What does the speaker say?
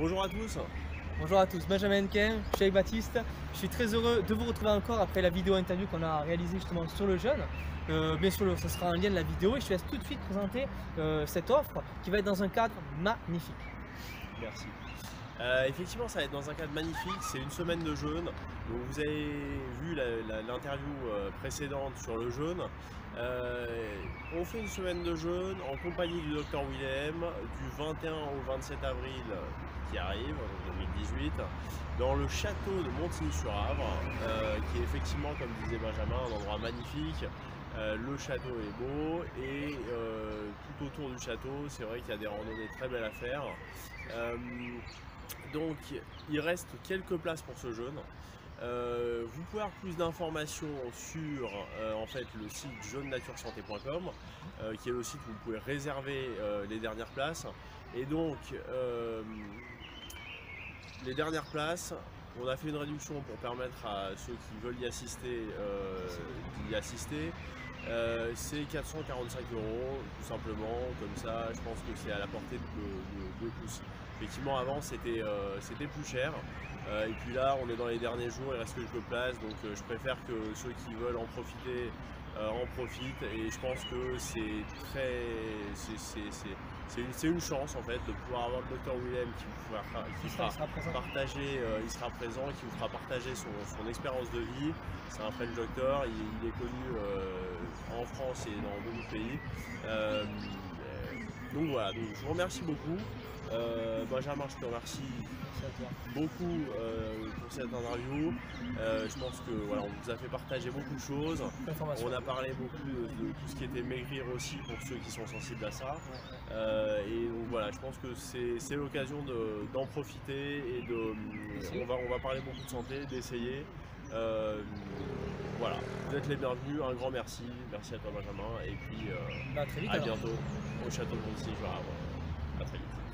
Bonjour à tous. Bonjour à tous, Benjamin Henquin, je suis avec Baptiste. Je suis très heureux de vous retrouver encore après la vidéo interview qu'on a réalisée justement sur le jeune. Euh, bien sûr, ce sera en lien de la vidéo et je te laisse tout de suite présenter euh, cette offre qui va être dans un cadre magnifique. Merci. Euh, effectivement, ça va être dans un cadre magnifique. C'est une semaine de jeûne. Donc, vous avez vu l'interview euh, précédente sur le jeûne. Euh, on fait une semaine de jeûne en compagnie du docteur Willem du 21 au 27 avril qui arrive, 2018, dans le château de Montigny-sur-Avre, qui est effectivement, comme disait Benjamin, un endroit magnifique. le château est beau et tout autour du château, c'est vrai qu'il y a des randonnées très belles à faire. Donc il reste quelques places pour ce jeûne. Euh, vous pouvez avoir plus d'informations sur euh, en fait, le site jeûnenaturesanté.com euh, qui est le site où vous pouvez réserver les dernières places. Et donc les dernières places, on a fait une réduction pour permettre à ceux qui veulent y assister d'y assister. c'est 445 euros tout simplement, comme ça je pense que c'est à la portée de, de tous. Effectivement, avant, euh, c'était plus cher. Euh, et puis là, on est dans les derniers jours, il reste quelques places, donc euh, je préfère que ceux qui veulent en profiter en profitent. Et je pense que c'est très, c'est une, chance en fait de pouvoir avoir le docteur Willem qui, qui sera, partager, il sera présent, qui vous fera partager son, expérience de vie. C'est un French docteur, il, est connu en France et dans beaucoup de pays. donc voilà, donc je vous remercie beaucoup. Euh, Benjamin, je te remercie beaucoup euh, pour cette interview. Euh, je pense que voilà, on vous a fait partager beaucoup de choses. On a parlé beaucoup de, tout ce qui était maigrir aussi pour ceux qui sont sensibles à ça. et donc voilà, je pense que c'est l'occasion d'en profiter et de. On va, on va parler beaucoup de santé, d'essayer. voilà, vous êtes les bienvenus, un grand merci, merci à toi Benjamin, et puis bah, à, bientôt au château de Montigny, à très vite.